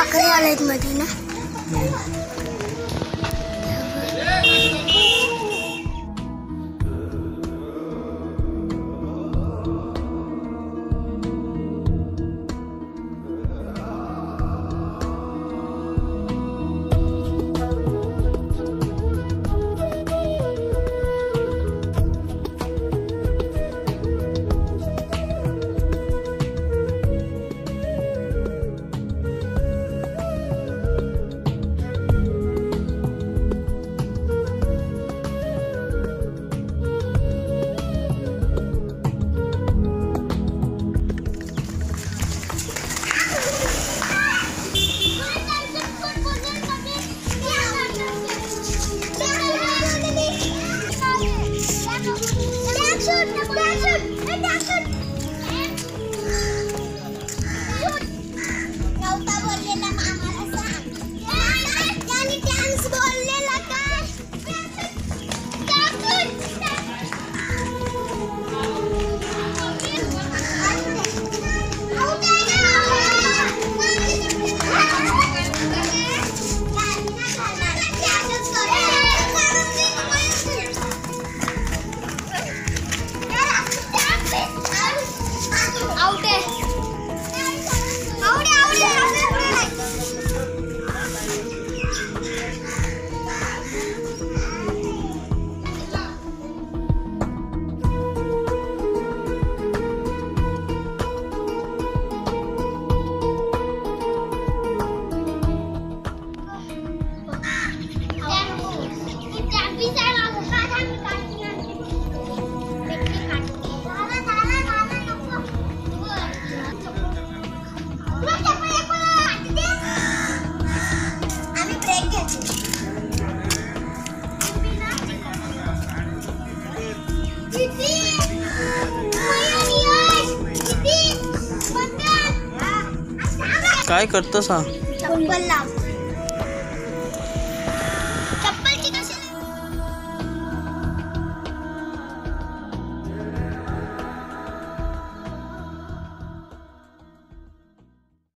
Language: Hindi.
भाकरी वाला एक ना That's काय करतोस